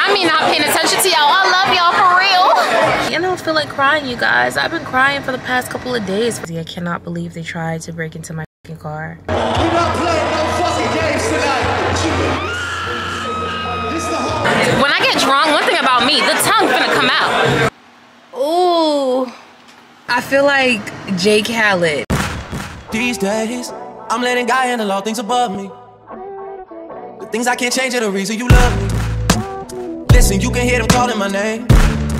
Not me not paying attention to y'all. I love y'all for real. I don't feel like crying, you guys. I've been crying for the past couple of days. I cannot believe they tried to break into my car. We're not playing no fucking games tonight. When I get drunk, one thing about me, the tongue finna come out. Ooh. I feel like Jay Khaled. These days, I'm letting God handle all things above me. The things I can't change are the reason you love me. Listen, you can hear them calling my name.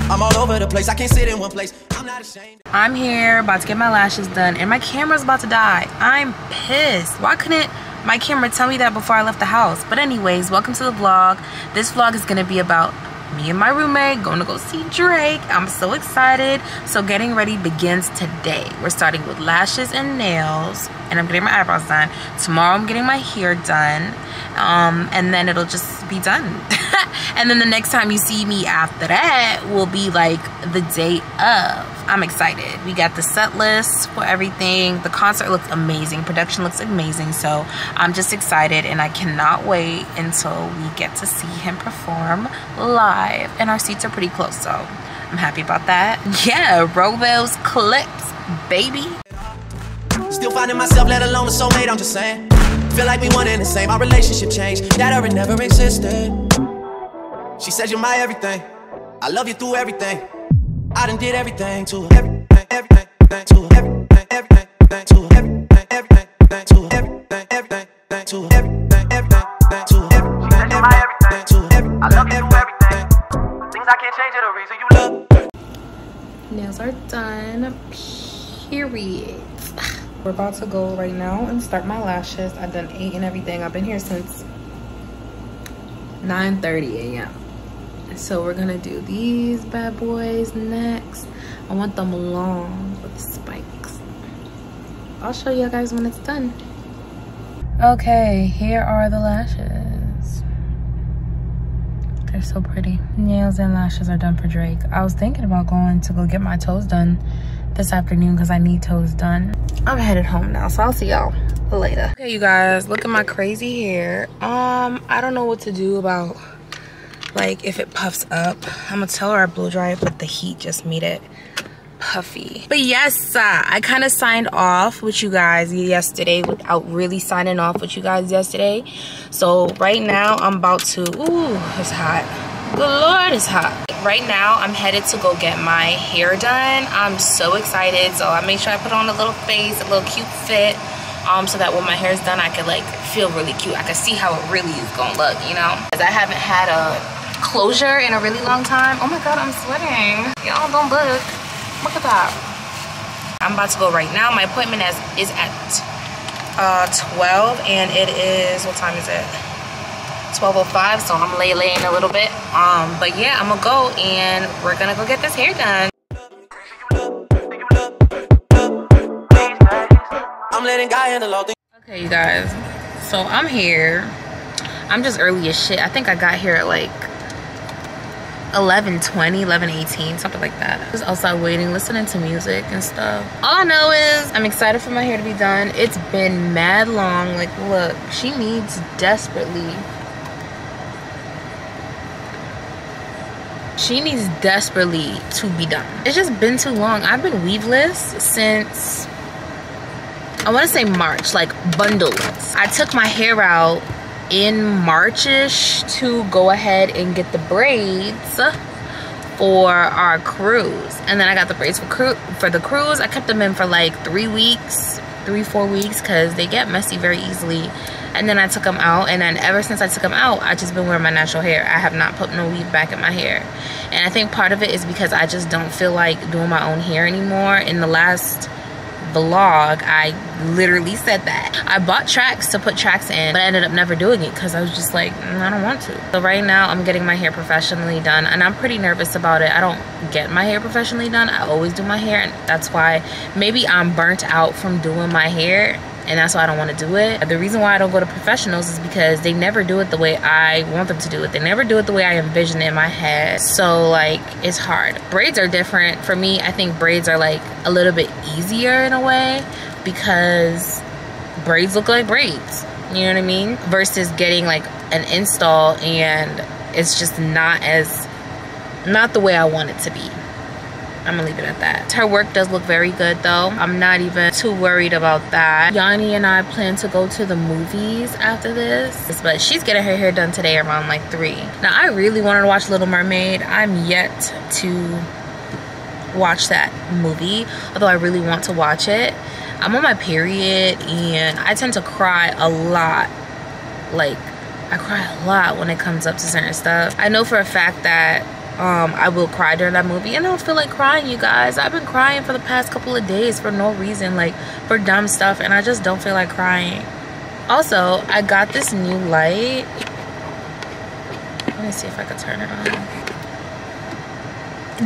I'm all over the place, I can't sit in one place. I'm not ashamed. I'm here, about to get my lashes done, and my camera's about to die. I'm pissed. Why couldn't my camera tell me that before I left the house? But anyways, welcome to the vlog. This vlog is gonna be about me and my roommate going to go see Drake. I'm so excited. So getting ready begins today. We're starting with lashes and nails and I'm getting my eyebrows done. Tomorrow I'm getting my hair done um, and then it'll just be done. and then the next time you see me after that will be like the day of. I'm excited. We got the set list for everything. The concert looks amazing. Production looks amazing. So I'm just excited and I cannot wait until we get to see him perform live. And our seats are pretty close, so I'm happy about that. Yeah, those clips, baby. Still finding myself, let alone a soulmate, I'm just saying. Feel like we one and the same, our relationship changed. That ever never existed. She says you're my everything. I love you through everything. I done did everything to her. Everything, everything, to her. Everything, everything, to her. Everything, everything, to her. Everything, everything, to her. Everything, everything, can't change are the reason you love. Nails are done, period. We're about to go right now and start my lashes. I've done eight and everything. I've been here since 9.30 a.m. So we're gonna do these bad boys next. I want them long with spikes. I'll show you guys when it's done. Okay, here are the lashes. They're so pretty. Nails and lashes are done for Drake. I was thinking about going to go get my toes done this afternoon because I need toes done. I'm headed home now, so I'll see y'all later. Okay, you guys, look at my crazy hair. Um, I don't know what to do about like if it puffs up. I'm gonna tell her I blow dry it, but the heat just made it puffy. But yes, uh, I kind of signed off with you guys yesterday without really signing off with you guys yesterday. So right now I'm about to, ooh, it's hot. Good Lord, it's hot. Right now I'm headed to go get my hair done. I'm so excited. So I made sure I put on a little face, a little cute fit. Um, so that when my hair is done, I could like feel really cute. I could see how it really is gonna look, you know? Cause I haven't had a closure in a really long time. Oh my God, I'm sweating. Y'all don't look. Look at that. I'm about to go right now. My appointment is, is at uh, 12 and it is, what time is it? 12.05, so I'm lay laying a little bit. Um, But yeah, I'm gonna go and we're gonna go get this hair done. I'm letting God handle all things. Okay, you guys. So I'm here. I'm just early as shit. I think I got here at like 11 20 11 18 something like that. Was outside waiting listening to music and stuff. All i know is i'm excited for my hair to be done. It's been mad long. Like look she needs desperately. She needs desperately to be done. It's just been too long. I've been weaveless since i want to say march like bundleless. I took my hair out in Marchish to go ahead and get the braids for our cruise. And then I got the braids for cru for the cruise. I kept them in for like three weeks, three, four weeks, because they get messy very easily. And then I took them out. And then ever since I took them out, I just been wearing my natural hair. I have not put no weave back in my hair. And I think part of it is because I just don't feel like doing my own hair anymore. In the last vlog i literally said that. I bought tracks to put tracks in but i ended up never doing it because i was just like mm, i don't want to. So right now i'm getting my hair professionally done and i'm pretty nervous about it. I don't get my hair professionally done. I always do my hair and that's why maybe i'm burnt out from doing my hair and that's why I don't want to do it. The reason why I don't go to professionals is because they never do it the way I want them to do it. They never do it the way I envision it in my head. So like it's hard. Braids are different. For me, I think braids are like a little bit easier in a way because braids look like braids. You know what I mean? Versus getting like an install and it's just not as not the way I want it to be. I'm gonna leave it at that. Her work does look very good though. I'm not even too worried about that. Yanni and I plan to go to the movies after this, but she's getting her hair done today around like three. Now I really wanted to watch Little Mermaid. I'm yet to watch that movie, although I really want to watch it. I'm on my period and I tend to cry a lot. Like I cry a lot when it comes up to certain stuff. I know for a fact that um, I will cry during that movie. And I don't feel like crying you guys. I've been crying for the past couple of days for no reason like for dumb stuff and I just don't feel like crying. Also I got this new light. Let me see if I can turn it on.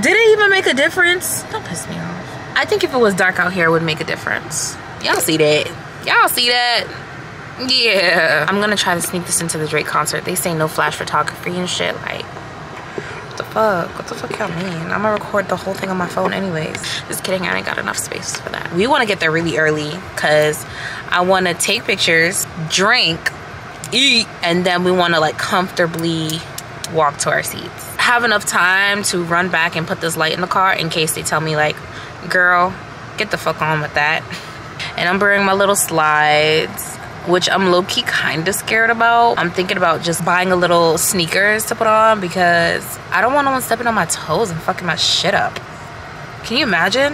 Did it even make a difference? Don't piss me off. I think if it was dark out here it would make a difference. Y'all see that? Y'all see that? Yeah. I'm gonna try to sneak this into the Drake concert. They say no flash photography and shit like the fuck? What the fuck y'all mean? I'm gonna record the whole thing on my phone anyways. Just kidding, I ain't got enough space for that. We wanna get there really early because I wanna take pictures, drink, eat, and then we wanna like comfortably walk to our seats. Have enough time to run back and put this light in the car in case they tell me like, girl, get the fuck on with that. And I'm bringing my little slides which I'm low-key kind of scared about. I'm thinking about just buying a little sneakers to put on because I don't want no one stepping on my toes and fucking my shit up. Can you imagine?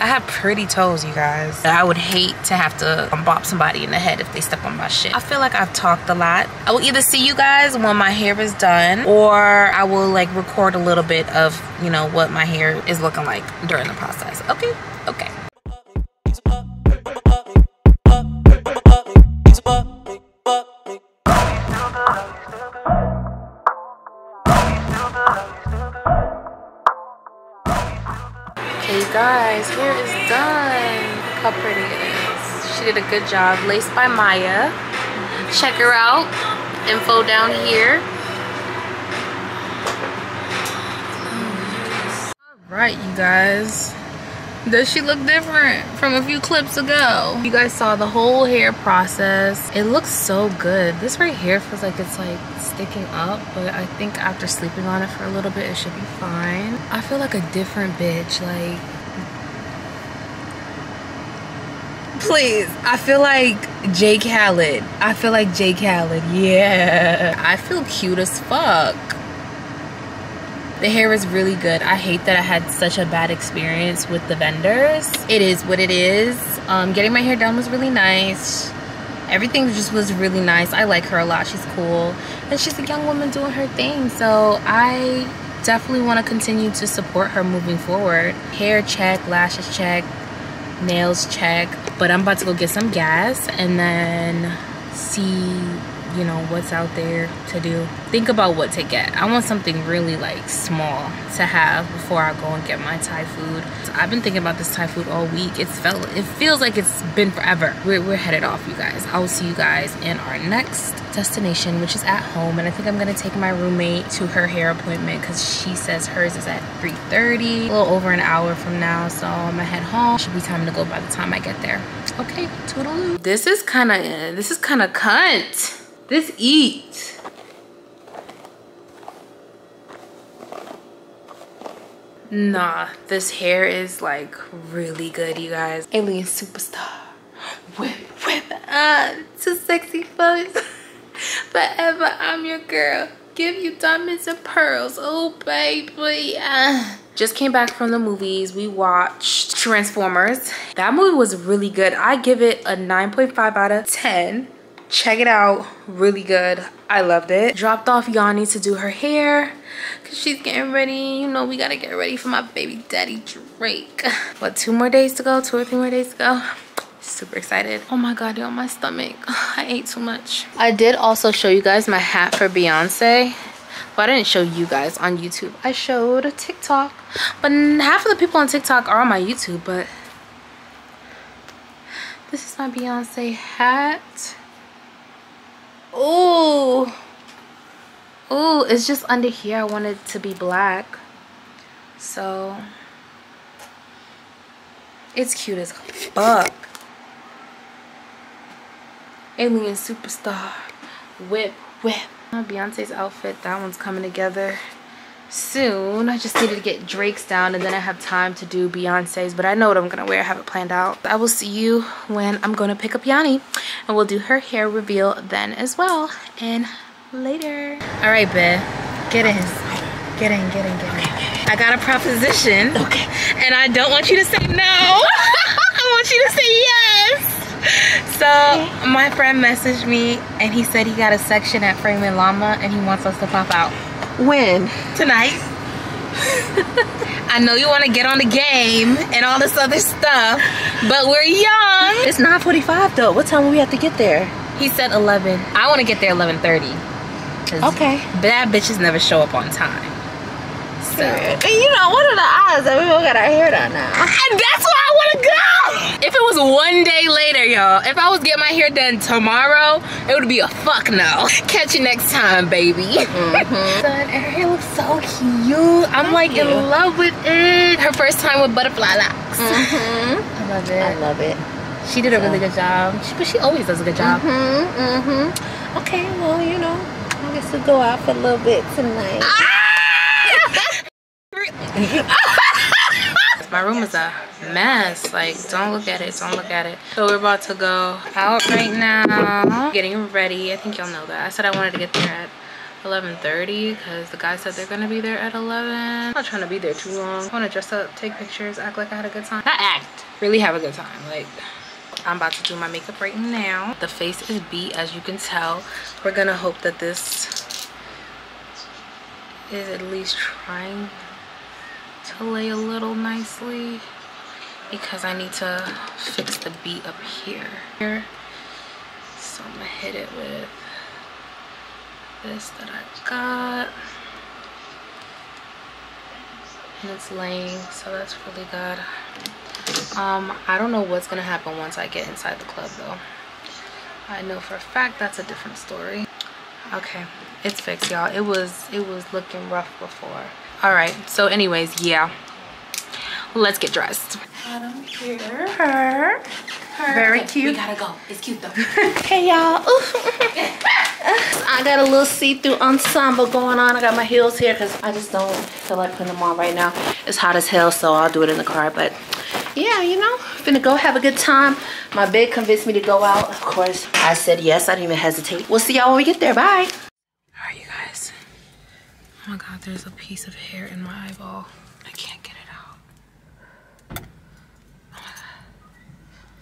I have pretty toes, you guys. I would hate to have to um, bop somebody in the head if they step on my shit. I feel like I've talked a lot. I will either see you guys when my hair is done or I will like record a little bit of, you know, what my hair is looking like during the process. Okay? Okay. She did a good job. Laced by Maya. Check her out. Info down here. Alright, you guys. Does she look different from a few clips ago? You guys saw the whole hair process. It looks so good. This right here feels like it's like sticking up, but I think after sleeping on it for a little bit, it should be fine. I feel like a different bitch. Like, please. I feel like Jay Khaled. I feel like Jay Khaled. Yeah. I feel cute as fuck. The hair is really good. I hate that I had such a bad experience with the vendors. It is what it is. Um, getting my hair done was really nice. Everything just was really nice. I like her a lot. She's cool. And she's a young woman doing her thing. So I definitely want to continue to support her moving forward. Hair check, lashes check, nails check. But I'm about to go get some gas and then see you know what's out there to do. Think about what to get. I want something really like small to have before i go and get my thai food. So i've been thinking about this thai food all week. It's felt it feels like it's been forever. We're, we're headed off you guys. I will see you guys in our next destination which is at home and i think i'm gonna take my roommate to her hair appointment because she says hers is at 3:30, a little over an hour from now so i'm gonna head home should be time to go by the time i get there okay toodaloo this is kind of this is kind of cunt this eat. Nah, this hair is like really good, you guys. Alien superstar. Whip, whip, ah, too sexy for Forever, I'm your girl. Give you diamonds and pearls. Oh, baby. Ah. Just came back from the movies. We watched Transformers. That movie was really good. I give it a 9.5 out of 10 check it out really good i loved it dropped off yanni to do her hair because she's getting ready you know we gotta get ready for my baby daddy drake what two more days to go two or three more days to go super excited. Oh my god yo my stomach. I ate too much. I did also show you guys my hat for beyonce. But i didn't show you guys on youtube. I showed a tiktok. But half of the people on tiktok are on my youtube but this is my beyonce hat. Oh, oh, it's just under here. I want it to be black. So, it's cute as fuck. Alien superstar. Whip, whip. Uh, Beyonce's outfit, that one's coming together soon. I just needed to get Drake's down and then I have time to do Beyonce's, but I know what I'm gonna wear. I have it planned out. I will see you when I'm gonna pick up Yanni and we'll do her hair reveal then as well. And later. All right, babe, get in. Get in, get in, get in. I got a proposition. Okay. And I don't want you to say no. I want you to say yes. So my friend messaged me and he said he got a section at Freeman Llama and he wants us to pop out. When? Tonight. I know you want to get on the game and all this other stuff, but we're young. It's 9.45 though. What time will we have to get there? He said 11. I want to get there 11.30. Okay. Bad bitches never show up on time. So. And you know, what are the odds that we all got our hair done now? And that's why I want to go. If it was one day later, y'all, if I was getting my hair done tomorrow, it would be a fuck no. Catch you next time, baby. Mm-hmm. Son, her hair looks so cute. I'm like in love with it. Her first time with butterfly locks. Mm-hmm. I love it. I love it. She did a really good job. She, but she always does a good job. Mm-hmm. Mm-hmm. Okay, well, you know, I guess we'll go out for a little bit tonight. My room is a mess. Like, don't look at it. Don't look at it. So we're about to go out right now. Getting ready. I think y'all know that. I said I wanted to get there at 11.30 because the guy said they're going to be there at 11. I'm not trying to be there too long. I want to dress up, take pictures, act like I had a good time. Not act. Really have a good time. Like, I'm about to do my makeup right now. The face is beat, as you can tell. We're going to hope that this is at least trying to lay a little nicely because I need to fix the beat up here. So I'm gonna hit it with this that I got. And it's laying, so that's really good. Um, I don't know what's gonna happen once I get inside the club though. I know for a fact that's a different story. Okay, it's fixed y'all. It was it was looking rough before all right so anyways yeah. Let's get dressed. Bottom here. Her. Her. Very okay, cute. we gotta go. It's cute though. Hey y'all. I got a little see-through ensemble going on. I got my heels here because i just don't feel like putting them on right now. It's hot as hell so i'll do it in the car but yeah you know finna go have a good time. My bed convinced me to go out. Of course i said yes. I didn't even hesitate. We'll see y'all when we get there. Bye all right you guys Oh my god, there's a piece of hair in my eyeball. I can't get it out. Oh my god.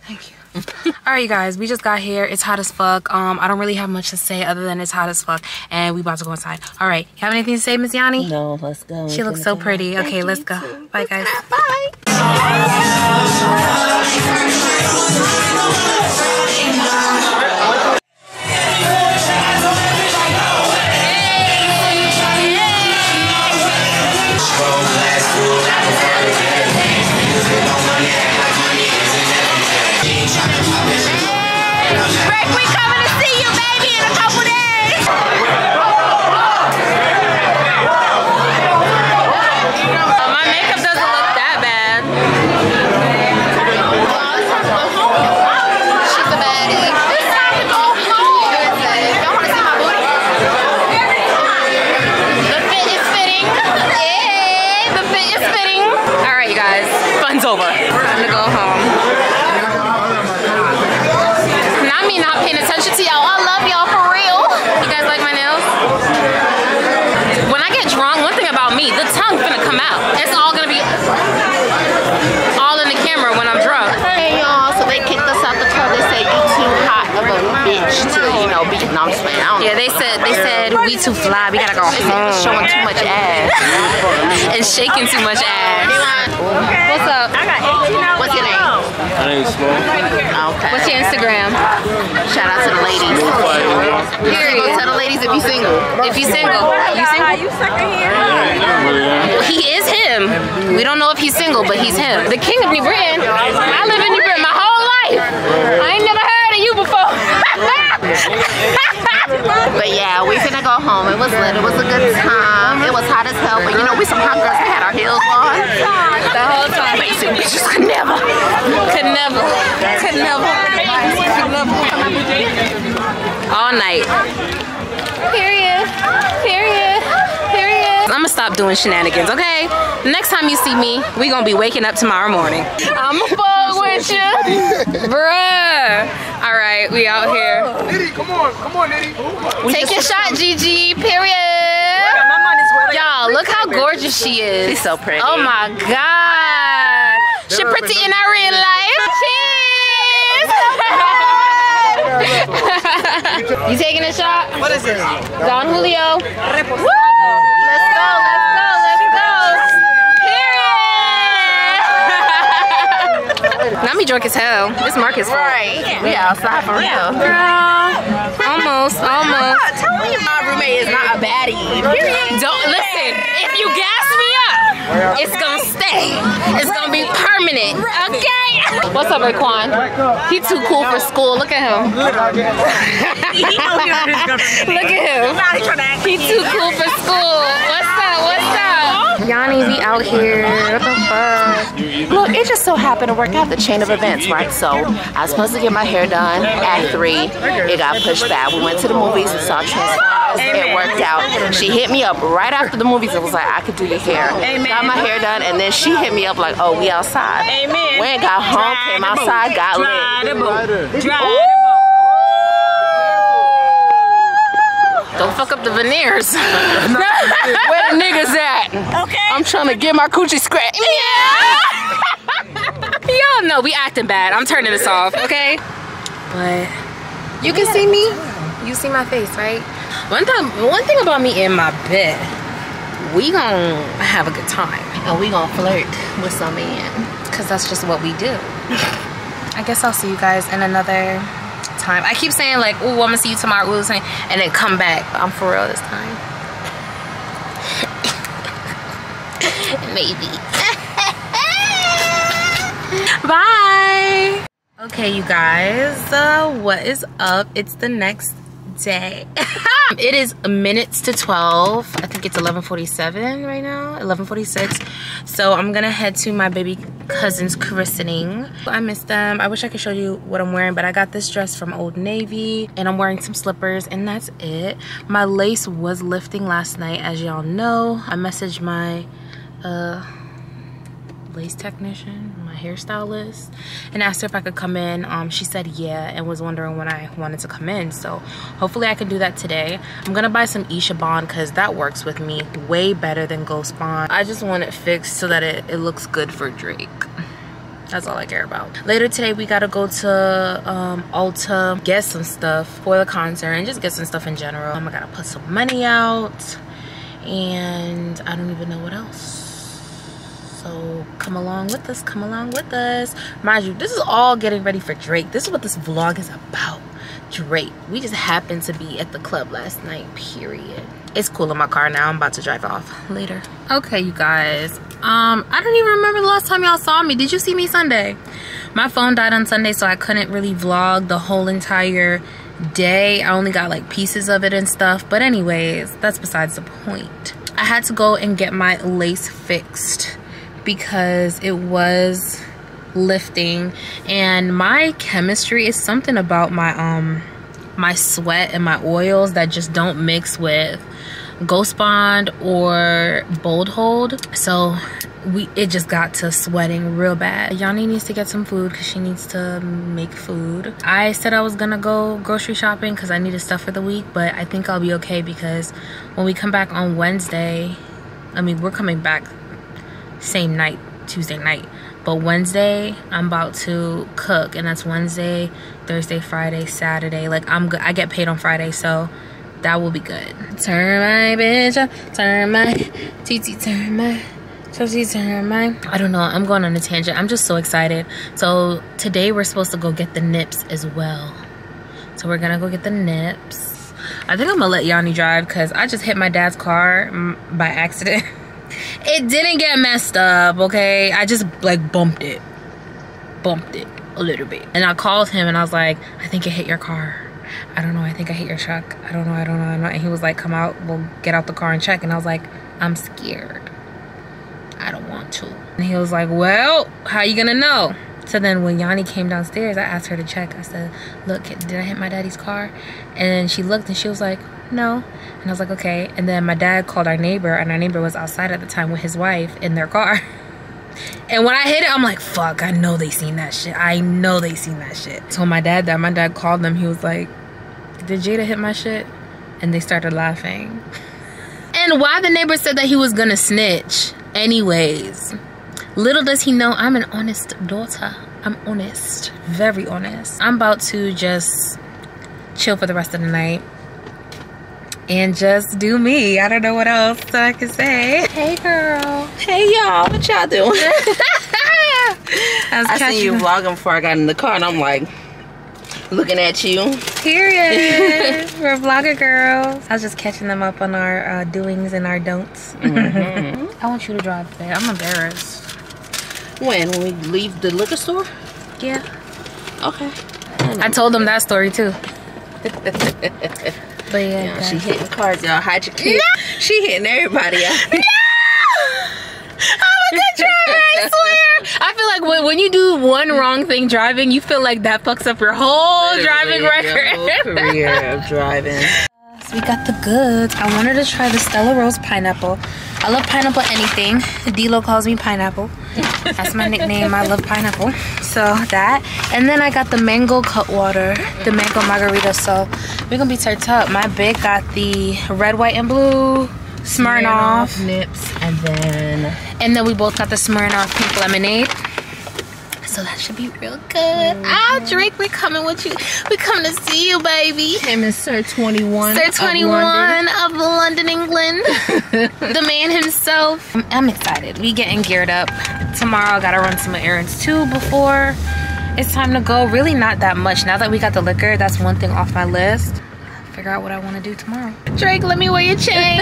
Thank you. All right, you guys, we just got here. It's hot as fuck. Um, I don't really have much to say other than it's hot as fuck. And we about to go inside. All right, you have anything to say, Miss Yanni? no let's go She looks so pretty. Okay, let's go. Bye, guys. bye one thing about me, the tongue's gonna come out. It's all gonna be all in the camera when I'm drunk. Hey y'all, so they kicked us out the club. They said you too hot of a bitch to, you know, be. No, I'm just playing. I don't Yeah, know. they said they said we too fly. We gotta go home. showing too much ass. and shaking too much ass. What's up? What's your name? My name's Smoke. Okay. What's your Instagram? Shout out to the ladies. Period. Tell the ladies if you single. If you single, you single? He is him. We don't know if he's single, but he's him. The king of New Britain. I live in New Britain my whole life. I ain't never heard of you before. But yeah, we finna go home. It was lit. It was a good time. It was hot as hell. But you know, we some hot girls. We had our heels on. the whole time. Basic bitches could never. Could never. Could never. Could never. All night. Period. Period. Period. I'm gonna stop doing shenanigans, okay? Next time you see me, we gonna be waking up tomorrow morning. I'm a fuck with you. Bruh. All right, we out here. Nitty, come on, come on, Nitty. Take your shot, Gigi. Period. Y'all, look how gorgeous she is. She's so pretty. Oh my God. She pretty in her real life. Cheers. you taking a shot? What is this? Don Julio. Woo! Let's go, let's go, let's go. Period. Not me drunk as hell. It's Marcus' fault. Right. We outside for real. Girl. Almost, almost. Tell me my roommate is not a baddie. Period. Don't listen. If you gas me up, it's gonna stay. It's gonna be permanent. Okay. What's up, Raekwon? He too cool for school. Look at him. Look at him. He too cool for school. What's up? What's up? Yanni, we out here. What the fuck? Look, it just so happened to work out the chain of events, right? So I was supposed to get my hair done at three. It got pushed back. We went to the movies and saw Transformers. It worked out. She hit me up right after the movies and was like, I could do your hair. Got my hair done, and then she hit me up like, oh, we outside. Amen. Went, got home, came outside, got lit. Drive the boat. Drive Ooh. the Don't fuck up the veneers. Where the niggas at? Okay. I'm trying to get my coochie scratched. Yeah. Y'all know we acting bad. I'm turning this off, okay? But you can see me. You see my face, right? One time, one thing about me in my bed, we gonna have a good time. And we gonna flirt with some man. Cause that's just what we do. I guess I'll see you guys in another time. I keep saying like, oh, I'm gonna see you tomorrow, ooh, and then come back. I'm for real this time. Maybe. Bye. Okay, you guys, uh, what is up? It's the next day. it is minutes to 12. I think it's 11:47 right now, 11:46. So I'm gonna head to my baby cousin's christening. I miss them. I wish I could show you what I'm wearing, but I got this dress from Old Navy, and I'm wearing some slippers, and that's it. My lace was lifting last night, as y'all know. I messaged my uh lace technician, hairstylist, and asked her if I could come in. Um, she said yeah and was wondering when I wanted to come in. So hopefully I can do that today. I'm gonna buy some Isha Bond because that works with me way better than Ghost Bond. I just want it fixed so that it, it looks good for Drake. That's all I care about. Later today, we gotta go to um, Ulta, get some stuff for the concert, and just get some stuff in general. Um, I gotta put some money out, and I don't even know what else. So come along with us, come along with us. Mind you, this is all getting ready for Drake. This is what this vlog is about. Drake. We just happened to be at the club last night, period. It's cool in my car now. I'm about to drive off later. Okay, you guys. Um, I don't even remember the last time y'all saw me. Did you see me Sunday? My phone died on Sunday, so I couldn't really vlog the whole entire day. I only got like pieces of it and stuff. But anyways, that's besides the point. I had to go and get my lace fixed because it was lifting and my chemistry is something about my um my sweat and my oils that just don't mix with Ghost Bond or Bold Hold. So we it just got to sweating real bad. Yanni needs to get some food because she needs to make food. I said I was gonna go grocery shopping because I needed stuff for the week, but I think I'll be okay because when we come back on Wednesday, I mean we're coming back same night, Tuesday night. But Wednesday, I'm about to cook, and that's Wednesday, Thursday, Friday, Saturday. Like I'm good. I get paid on Friday, so that will be good. Turn my bitch up, turn my TT, turn my. Turn my. I don't know. I'm going on a tangent. I'm just so excited. So today we're supposed to go get the nips as well. So we're gonna go get the nips. I think I'm gonna let Yanni drive because I just hit my dad's car by accident. it didn't get messed up okay? I just like bumped it. Bumped it a little bit. And i called him and i was like i think it hit your car. I don't know. I think i hit your truck. I don't know. I don't know, I don't know. and he was like come out. We'll get out the car and check. And i was like i'm scared. I don't want to. And he was like well how you gonna know? So then when yanni came downstairs i asked her to check. I said look did i hit my daddy's car? And she looked and she was like no. And I was like, okay. And then my dad called our neighbor, and our neighbor was outside at the time with his wife in their car. And when I hit it, I'm like, fuck, I know they seen that shit. I know they seen that shit. told my dad that my dad called them, he was like, Did Jada hit my shit? And they started laughing. And why the neighbor said that he was gonna snitch. Anyways, little does he know I'm an honest daughter. I'm honest, very honest. I'm about to just chill for the rest of the night and just do me. I don't know what else I can say. Hey, girl. Hey y'all, what y'all doing? I was I seen you vlogging before I got in the car, and I'm like looking at you. period. We're vlogger girls. I was just catching them up on our uh, doings and our don'ts. I want you to drive today. I'm embarrassed. When when we leave the liquor store? Yeah. Okay. I told them that story too. But yeah, Yeah, she hitting cars, y'all. Hide your kids. She hitting everybody out. I was a driver, I swear. I feel like when, when you do one wrong thing driving, you feel like that fucks up your whole driving Literally, your whole record. career of driving. we got the goods. I wanted to try the Stella Rosa pineapple. I love pineapple anything. D-Lo calls me pineapple. That's my nickname. I love pineapple. So that. And then I got the mango Cutwater, the mango margarita. So we're gonna be turned up. My big got the red, white, and blue Smirnoff. nips, and then And then we both got the Smirnoff pink lemonade. So that should be real good. Ah, Drake, we're coming with you. We come to see you, baby. him and Sir 21. Sir of 21 London. of London, England. the man himself. I'm, I'm excited. We getting geared up. Tomorrow I gotta run some errands too before it's time to go. Really not that much. Now that we got the liquor, that's one thing off my list. Figure out what I want to do tomorrow. Drake, let me wear your chain.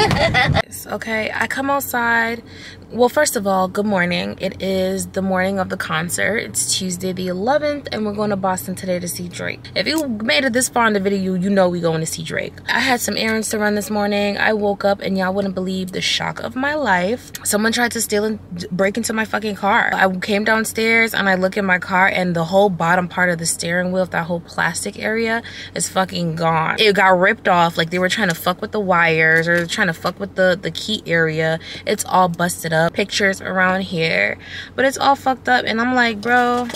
okay, I come outside. Well, first of all, good morning. It is the morning of the concert. It's Tuesday the 11th, and we're going to Boston today to see Drake. If you made it this far in the video, you know we going to see Drake. I had some errands to run this morning. I woke up, and y'all wouldn't believe the shock of my life. Someone tried to steal and break into my fucking car. I came downstairs, and I look in my car, and the whole bottom part of the steering wheel, that whole plastic area, is fucking gone. It got ripped off. Like they were trying to fuck with the wires or trying to fuck with the the key area. It's all busted up. Pictures around here, but it's all fucked up. And I'm like, bro,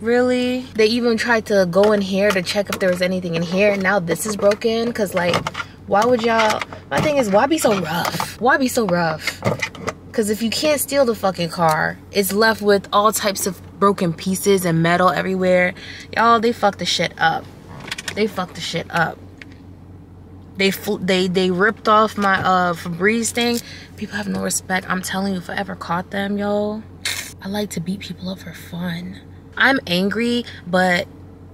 really? They even tried to go in here to check if there was anything in here. Now this is broken. Cause like, why would y'all? My thing is, why be so rough? Why be so rough? Cause if you can't steal the fucking car, it's left with all types of broken pieces and metal everywhere. Y'all, they fucked the shit up. They fucked the shit up. They they they ripped off my uh Febreze thing. People have no respect. I'm telling you, if I ever caught them, yo, I like to beat people up for fun. I'm angry, but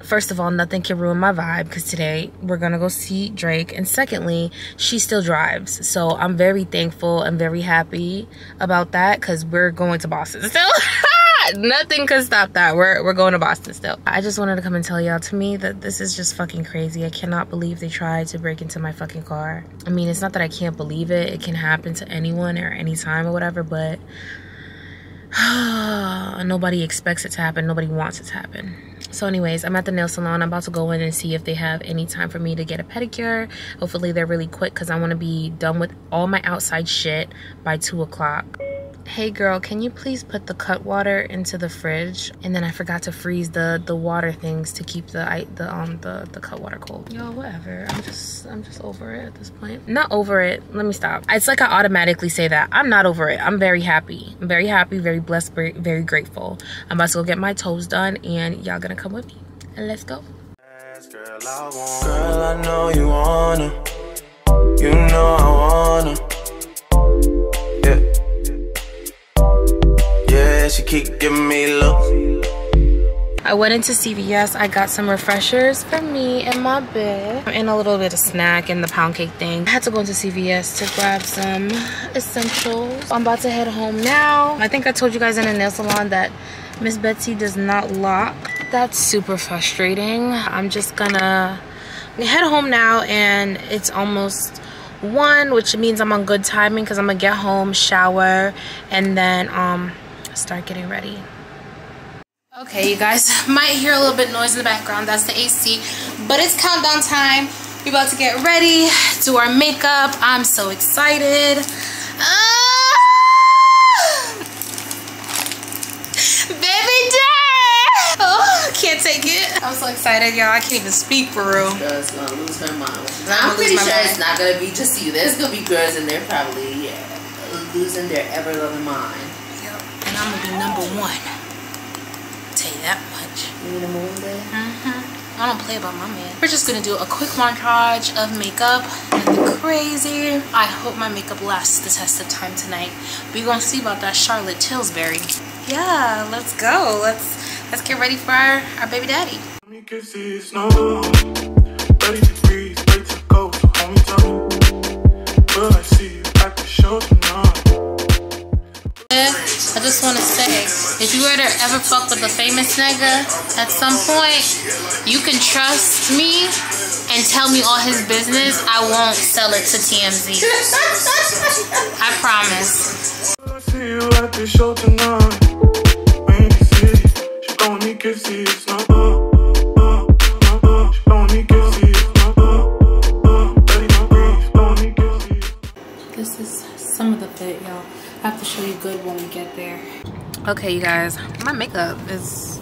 first of all, nothing can ruin my vibe because today we're gonna go see Drake, and secondly, she still drives, so I'm very thankful and very happy about that because we're going to Boston still. Nothing could stop that. We're we're going to Boston still. I just wanted to come and tell y'all to me that this is just fucking crazy. I cannot believe they tried to break into my fucking car. I mean, it's not that I can't believe it. It can happen to anyone or anytime or whatever, but nobody expects it to happen. Nobody wants it to happen. So anyways, I'm at the nail salon. I'm about to go in and see if they have any time for me to get a pedicure. Hopefully they're really quick because I want to be done with all my outside shit by 2 o'clock. Hey girl, can you please put the Cutwater into the fridge? And then I forgot to freeze the the water things to keep the the um the the Cutwater cold. Yo, whatever. I'm just I'm just over it at this point. Not over it. Let me stop. It's like I automatically say that. I'm not over it. I'm very happy. I'm very happy, very blessed, very, very grateful. I'm about to go get my toes done and y'all gonna come with me. And let's go. Girl, I. Girl, I know you wanna. You know I wanna. She keep giving me looks. I went into CVS. I got some refreshers for me and my bed and a little bit of snack and the pound cake thing. I had to go into CVS to grab some essentials. I'm about to head home now. I think I told you guys in the nail salon that Miss Betsy does not lock. That's super frustrating. I'm just gonna head home now and it's almost one which means I'm on good timing because I'm gonna get home shower and then um start getting ready Okay, you guys might hear a little bit noise in the background. That's the AC, but it's countdown time We're about to get ready, do our makeup. I'm so excited. Ah! Baby day! Oh, can't take it. I'm so excited, y'all. I can't even speak for real. Girl's gonna lose her mind. I'm I'm pretty my sure mind. it's not gonna be just you. There's gonna be girls in there probably yeah, losing their ever loving mind. Yep. And I'm gonna be number one. Tell you that much. You need a move there? hmm I don't play about my man. We're just gonna do a quick montage of makeup. Nothing crazy. I hope my makeup lasts the test of time tonight. We gonna see about that Charlotte Tilbury. Yeah, let's go. Let's let's get ready for our, our baby daddy. You can see it's no 30 degrees, way to go, so homie tell me Will I I just want to say, if you were to ever fuck with a famous nigga at some point, you can trust me and tell me all his business. I won't sell it to TMZ. I promise. Will I see you at the show tonight? When you see, she gon' need to have to show you good when we get there. Okay, you guys, my makeup is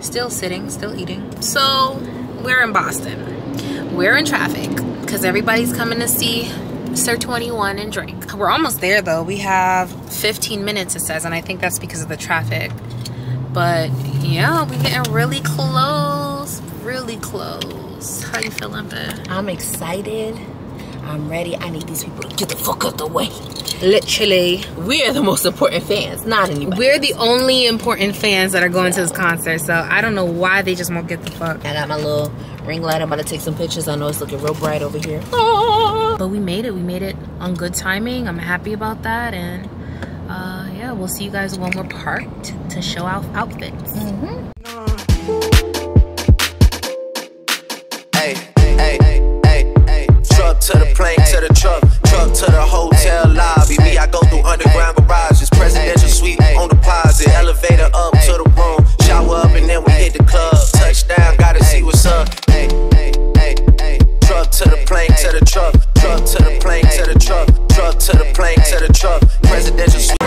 still sitting, still eating. So, we're in Boston. We're in traffic because everybody's coming to see Sir 21 and Drake. We're almost there though. We have 15 minutes, it says, and I think that's because of the traffic. But yeah, we're getting really close, really close. How you feeling, babe? I'm excited. I'm ready. I need these people to get the fuck out the way. Literally, We're the most important fans, not anybody. We're the only important fans that are going to this concert, so I don't know why they just won't get the fuck. I got my little ring light. I'm about to take some pictures. I know it's looking real bright over here. But we made it. We made it on good timing. I'm happy about that, and uh, yeah, we'll see you guys when we're parked to show out outfits. Hey, plane, to the truck, truck to the hotel lobby. Me, I go through underground garages, presidential suite on deposit, elevator up to the room, shower up and then we hit the club. Touchdown, gotta see what's up. Truck to the plane, to the truck, truck to the plane, to the truck, truck to the plane, to the truck, presidential suite.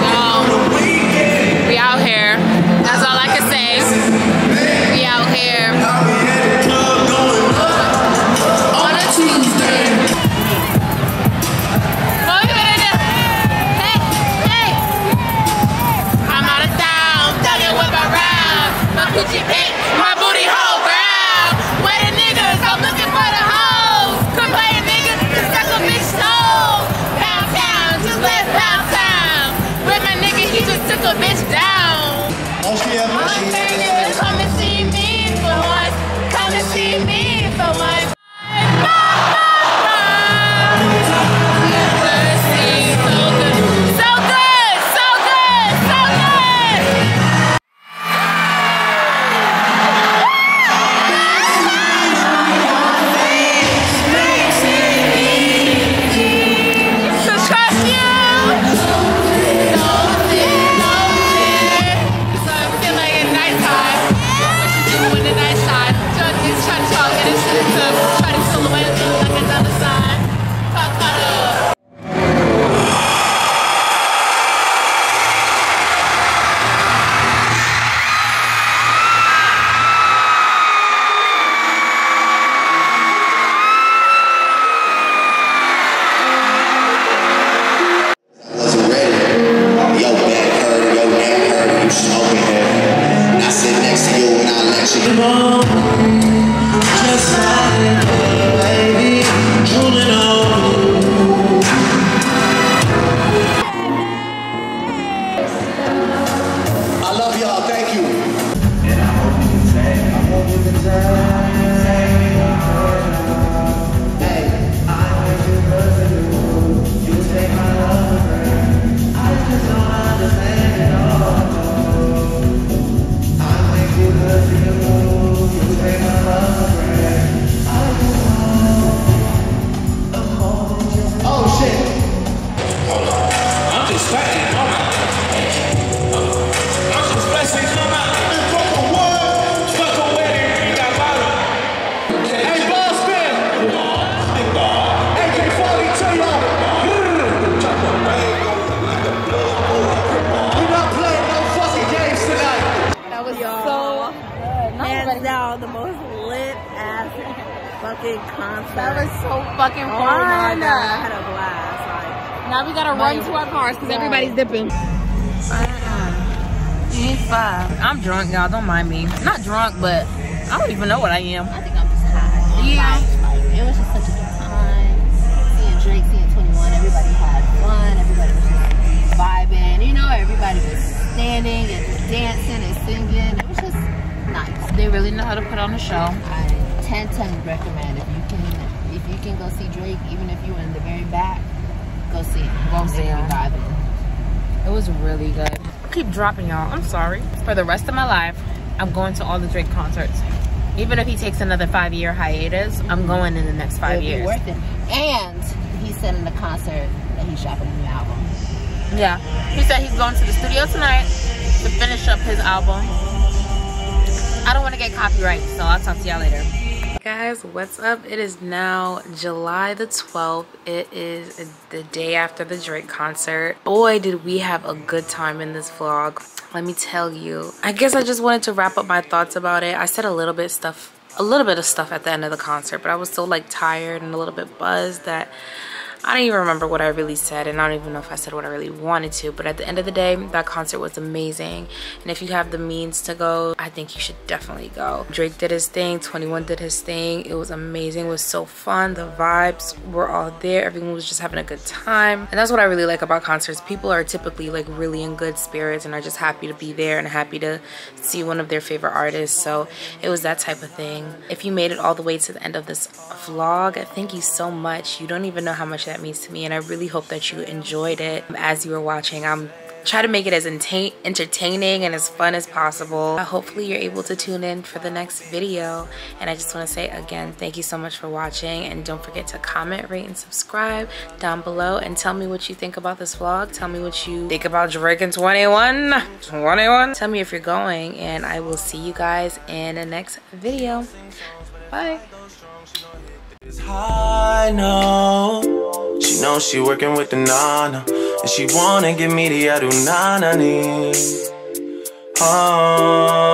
Even know what I am. I think I'm just high. Yeah. Like, it was just such a good time. Seeing Drake, seeing 21, everybody had fun. Everybody was just vibing. You know, everybody was standing and dancing and singing. It was just nice. They really know how to put on a show. I 10 10 recommend if you can if you can go see Drake, even if you're in the very back, go see him. Go see him. vibing. It was really good. I keep dropping y'all. I'm sorry. For the rest of my life, I'm going to all the Drake concerts. Even if he takes another five year hiatus, I'm going in the next 5 It'll years. be worth it. And he said in the concert that he's dropping a new album. Yeah. He said he's going to the studio tonight to finish up his album. I don't want to get copyright, so I'll talk to y'all later. Guys, what's up? It is now July the 12th. It is the day after the Drake concert. Boy, did we have a good time in this vlog. Let me tell you. I guess I just wanted to wrap up my thoughts about it. I said a little bit stuff a little bit of stuff at the end of the concert, but I was still like tired and a little bit buzzed that I don't even remember what I really said, and I don't even know if I said what I really wanted to. But at the end of the day, that concert was amazing. And if you have the means to go, I think you should definitely go. Drake did his thing, 21 did his thing. It was amazing. It was so fun. The vibes were all there. Everyone was just having a good time. And that's what I really like about concerts. People are typically like really in good spirits and are just happy to be there and happy to see one of their favorite artists. So it was that type of thing. If you made it all the way to the end of this vlog, thank you so much. You don't even know how much that means to me and I really hope that you enjoyed it as you were watching. I'm try to make it as entertaining and as fun as possible. Uh, hopefully you're able to tune in for the next video. And I just want to say again, thank you so much for watching. And don't forget to comment, rate, and subscribe down below. And tell me what you think about this vlog. Tell me what you think about Drake in 21. 21. Tell me if you're going. And I will see you guys in the next video. Bye. It's high, no. She knows she working with the nana, and she wanna give me the adu nana. Oh.